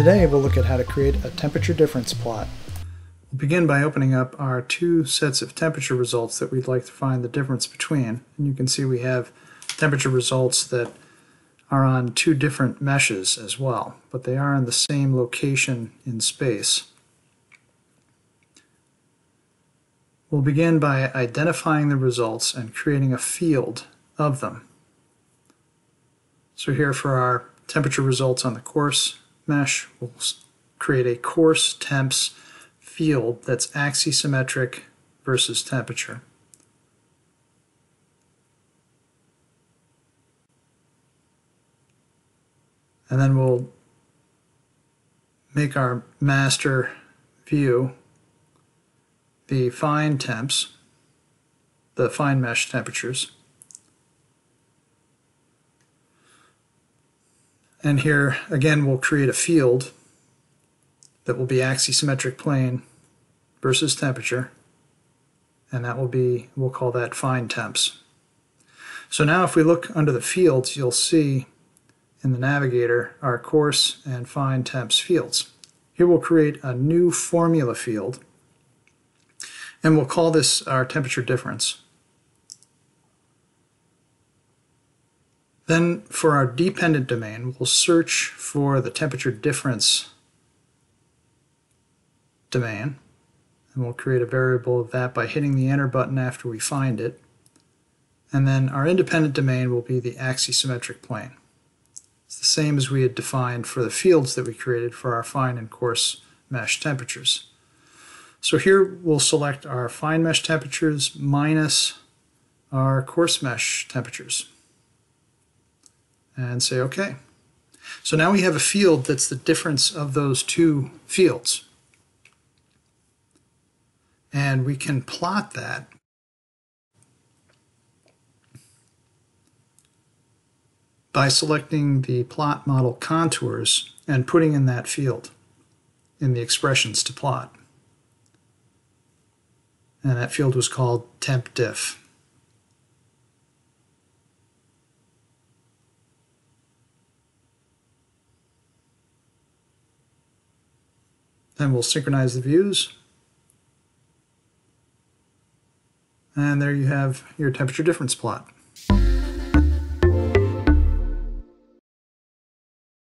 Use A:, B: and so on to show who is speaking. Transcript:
A: Today we'll look at how to create a temperature difference plot. We'll begin by opening up our two sets of temperature results that we'd like to find the difference between. And you can see we have temperature results that are on two different meshes as well, but they are in the same location in space. We'll begin by identifying the results and creating a field of them. So here for our temperature results on the coarse mesh, we'll create a coarse temps field that's axisymmetric versus temperature. And then we'll make our master view the fine temps, the fine mesh temperatures. And here, again, we'll create a field that will be axisymmetric plane versus temperature. And that will be, we'll call that fine temps. So now if we look under the fields, you'll see in the navigator our coarse and fine temps fields. Here we'll create a new formula field and we'll call this our temperature difference. Then for our dependent domain, we'll search for the temperature difference domain. And we'll create a variable of that by hitting the enter button after we find it. And then our independent domain will be the axisymmetric plane. It's the same as we had defined for the fields that we created for our fine and coarse mesh temperatures. So here we'll select our fine mesh temperatures minus our coarse mesh temperatures and say OK. So now we have a field that's the difference of those two fields. And we can plot that by selecting the plot model contours and putting in that field in the expressions to plot. And that field was called temp diff. Then we'll synchronize the views. And there you have your temperature difference plot.